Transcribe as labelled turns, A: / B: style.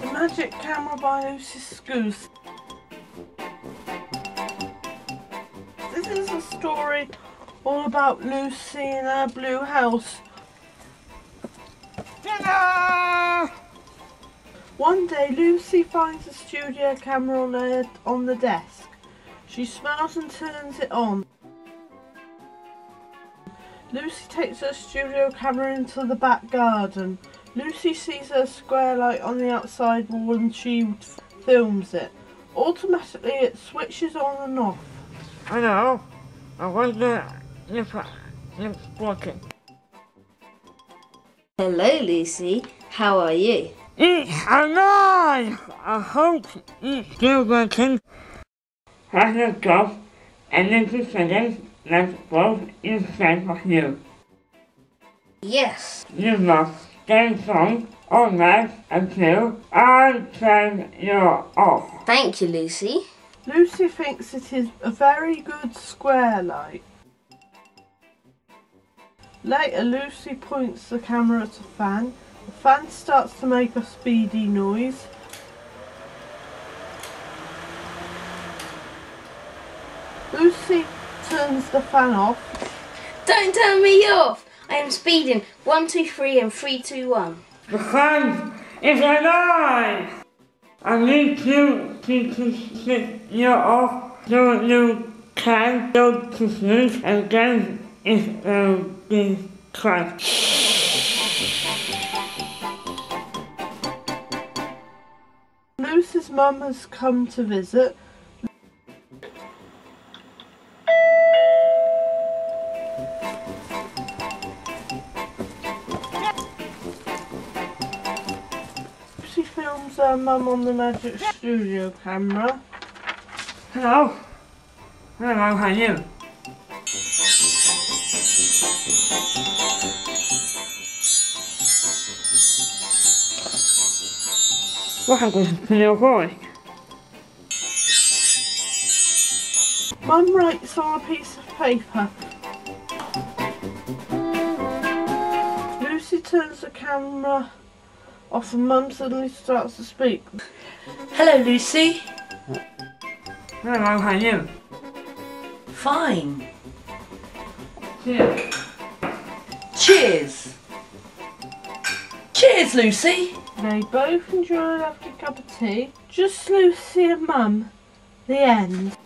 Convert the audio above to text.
A: The Magic Camera by Lucy Skuce. This is a story all about Lucy and her blue house. One day, Lucy finds a studio camera on, her, on the desk. She smiles and turns it on. Lucy takes her studio camera into the back garden. Lucy sees a square light on the outside wall and she films it. Automatically it switches on and off.
B: Hello, I wonder if it's working.
C: Hello, Lucy. How are you?
B: It's alive! I hope it's still working. Has a job, energy settings, that's both inside of you.
C: Yes.
B: You must stay strong all night until I turn you off.
C: Thank you, Lucy.
A: Lucy thinks it is a very good square light. Later, Lucy points the camera at a fan. The fan starts to make a speedy noise. Lucy turns the fan off.
C: Don't turn me off. I am speeding. One, two, three, and three, two, one.
B: The sun is alive! I need you to, to sit you off so you can go to sleep and then it will be quiet.
A: Lucy's mum has come to visit. Films her mum on the Magic Studio camera.
B: Hello? Hello, how are you? What happened to your boy?
A: Mum writes on a piece of paper. Lucy turns the camera off and Mum suddenly starts to speak.
D: Hello, Lucy.
B: Hello, how are you?
D: Fine.
B: Cheers.
D: Cheers. Cheers, Lucy.
A: They both enjoy a lovely cup of tea. Just Lucy and Mum. The end.